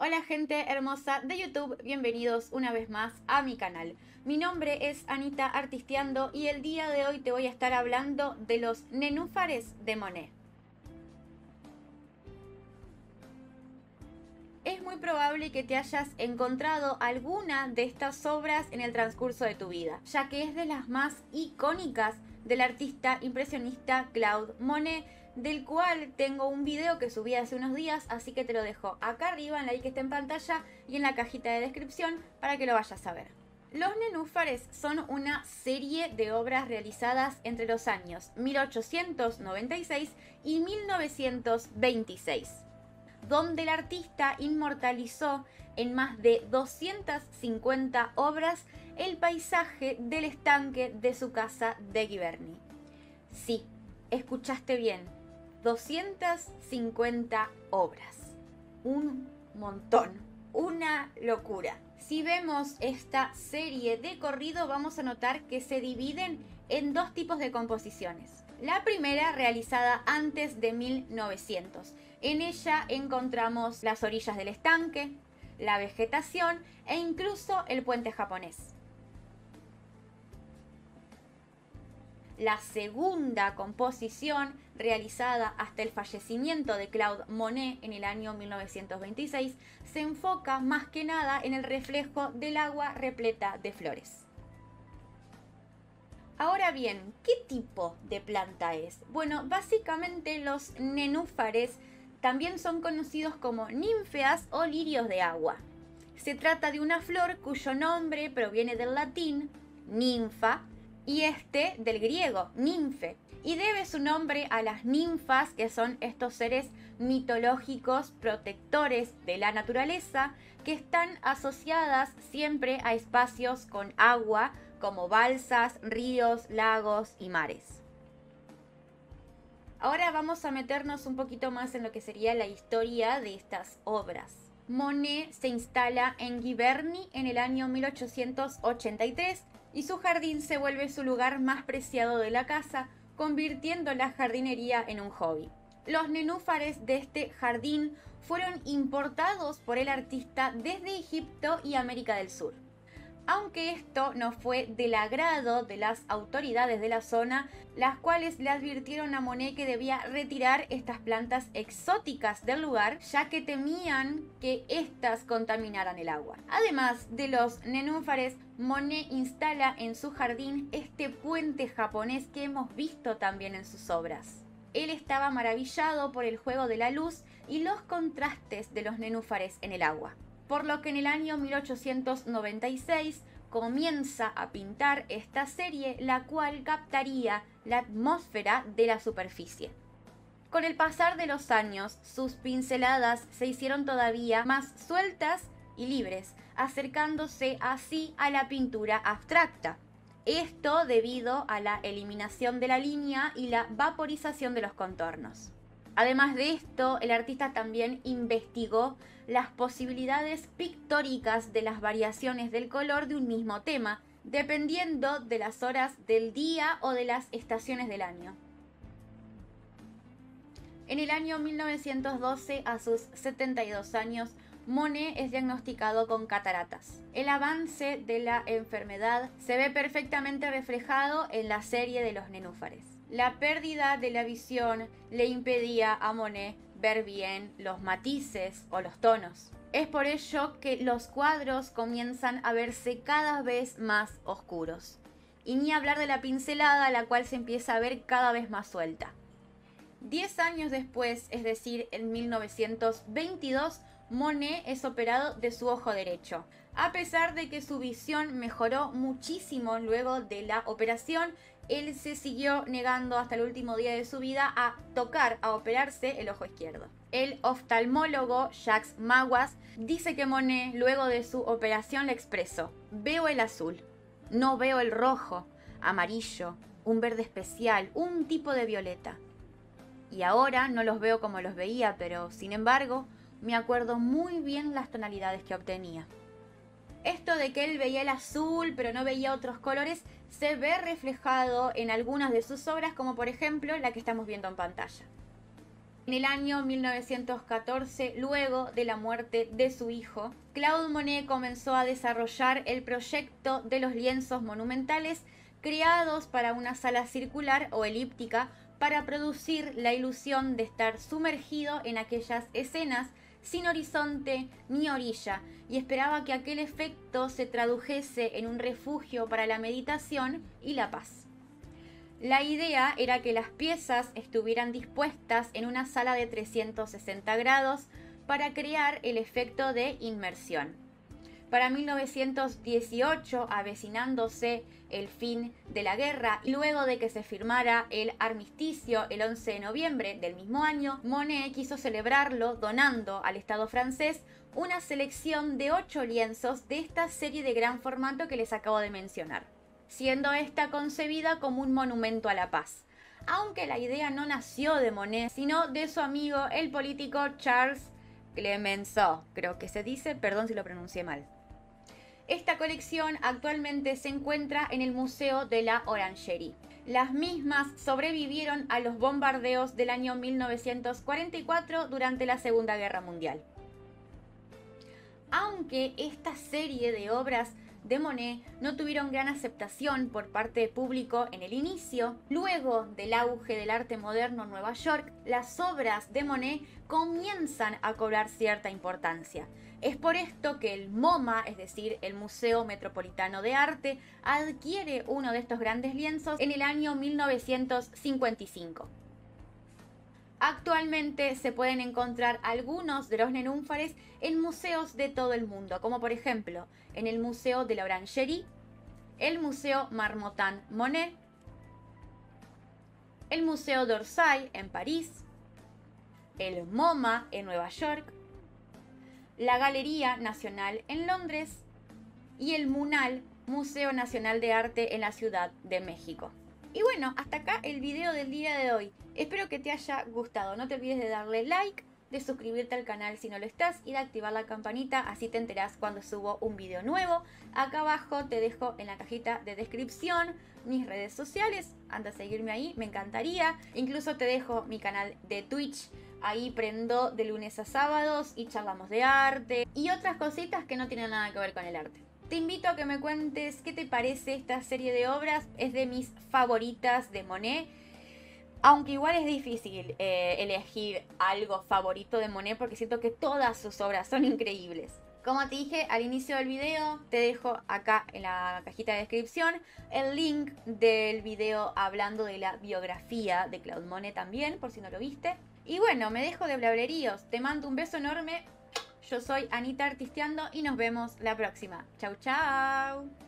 Hola gente hermosa de YouTube, bienvenidos una vez más a mi canal. Mi nombre es Anita Artisteando y el día de hoy te voy a estar hablando de los nenúfares de Monet. Es muy probable que te hayas encontrado alguna de estas obras en el transcurso de tu vida, ya que es de las más icónicas del artista impresionista Claude Monet, del cual tengo un video que subí hace unos días, así que te lo dejo acá arriba en la que está en pantalla y en la cajita de descripción para que lo vayas a ver. Los nenúfares son una serie de obras realizadas entre los años 1896 y 1926, donde el artista inmortalizó en más de 250 obras el paisaje del estanque de su casa de Giverny. Sí, escuchaste bien, 250 obras. Un montón, una locura. Si vemos esta serie de corrido vamos a notar que se dividen en dos tipos de composiciones. La primera realizada antes de 1900. En ella encontramos las orillas del estanque, la vegetación e incluso el puente japonés. La segunda composición, realizada hasta el fallecimiento de Claude Monet en el año 1926, se enfoca más que nada en el reflejo del agua repleta de flores. Ahora bien, ¿qué tipo de planta es? Bueno, básicamente los nenúfares también son conocidos como ninfeas o lirios de agua. Se trata de una flor cuyo nombre proviene del latín ninfa y este del griego ninfe y debe su nombre a las ninfas que son estos seres mitológicos protectores de la naturaleza que están asociadas siempre a espacios con agua como balsas, ríos, lagos y mares. Ahora vamos a meternos un poquito más en lo que sería la historia de estas obras. Monet se instala en Giverny en el año 1883 y su jardín se vuelve su lugar más preciado de la casa, convirtiendo la jardinería en un hobby. Los nenúfares de este jardín fueron importados por el artista desde Egipto y América del Sur aunque esto no fue del agrado de las autoridades de la zona, las cuales le advirtieron a Monet que debía retirar estas plantas exóticas del lugar, ya que temían que éstas contaminaran el agua. Además de los nenúfares, Monet instala en su jardín este puente japonés que hemos visto también en sus obras. Él estaba maravillado por el juego de la luz y los contrastes de los nenúfares en el agua por lo que en el año 1896 comienza a pintar esta serie, la cual captaría la atmósfera de la superficie. Con el pasar de los años, sus pinceladas se hicieron todavía más sueltas y libres, acercándose así a la pintura abstracta. Esto debido a la eliminación de la línea y la vaporización de los contornos. Además de esto, el artista también investigó las posibilidades pictóricas de las variaciones del color de un mismo tema, dependiendo de las horas del día o de las estaciones del año. En el año 1912, a sus 72 años, Monet es diagnosticado con cataratas. El avance de la enfermedad se ve perfectamente reflejado en la serie de los nenúfares. La pérdida de la visión le impedía a Monet ver bien los matices o los tonos. Es por ello que los cuadros comienzan a verse cada vez más oscuros. Y ni hablar de la pincelada, la cual se empieza a ver cada vez más suelta. Diez años después, es decir, en 1922, Monet es operado de su ojo derecho. A pesar de que su visión mejoró muchísimo luego de la operación, él se siguió negando hasta el último día de su vida a tocar, a operarse el ojo izquierdo. El oftalmólogo Jacques Maguas dice que Monet, luego de su operación, le expresó: Veo el azul, no veo el rojo, amarillo, un verde especial, un tipo de violeta. Y ahora no los veo como los veía, pero sin embargo, me acuerdo muy bien las tonalidades que obtenía. Esto de que él veía el azul pero no veía otros colores se ve reflejado en algunas de sus obras como por ejemplo la que estamos viendo en pantalla. En el año 1914, luego de la muerte de su hijo, Claude Monet comenzó a desarrollar el proyecto de los lienzos monumentales creados para una sala circular o elíptica para producir la ilusión de estar sumergido en aquellas escenas sin horizonte ni orilla, y esperaba que aquel efecto se tradujese en un refugio para la meditación y la paz. La idea era que las piezas estuvieran dispuestas en una sala de 360 grados para crear el efecto de inmersión. Para 1918, avecinándose el fin de la guerra y luego de que se firmara el armisticio el 11 de noviembre del mismo año, Monet quiso celebrarlo donando al Estado francés una selección de ocho lienzos de esta serie de gran formato que les acabo de mencionar, siendo esta concebida como un monumento a la paz. Aunque la idea no nació de Monet, sino de su amigo el político Charles Clemenceau, creo que se dice, perdón si lo pronuncié mal. Esta colección actualmente se encuentra en el Museo de la Orangerie. Las mismas sobrevivieron a los bombardeos del año 1944 durante la Segunda Guerra Mundial. Aunque esta serie de obras de Monet no tuvieron gran aceptación por parte del público en el inicio. Luego del auge del arte moderno en Nueva York, las obras de Monet comienzan a cobrar cierta importancia. Es por esto que el MoMA, es decir, el Museo Metropolitano de Arte, adquiere uno de estos grandes lienzos en el año 1955. Actualmente se pueden encontrar algunos de los nenúfares en museos de todo el mundo, como por ejemplo en el Museo de la Orangerie, el Museo Marmottan Monet, el Museo d'Orsay en París, el MoMA en Nueva York, la Galería Nacional en Londres y el MUNAL, Museo Nacional de Arte en la Ciudad de México. Y bueno, hasta acá el video del día de hoy. Espero que te haya gustado. No te olvides de darle like, de suscribirte al canal si no lo estás y de activar la campanita, así te enterás cuando subo un video nuevo. Acá abajo te dejo en la cajita de descripción mis redes sociales, anda a seguirme ahí, me encantaría. Incluso te dejo mi canal de Twitch, ahí prendo de lunes a sábados y charlamos de arte y otras cositas que no tienen nada que ver con el arte. Te invito a que me cuentes qué te parece esta serie de obras. Es de mis favoritas de Monet. Aunque igual es difícil eh, elegir algo favorito de Monet porque siento que todas sus obras son increíbles. Como te dije al inicio del video, te dejo acá en la cajita de descripción el link del video hablando de la biografía de Claude Monet también, por si no lo viste. Y bueno, me dejo de blableríos. Te mando un beso enorme. Yo soy Anita Artisteando y nos vemos la próxima. Chau, chau.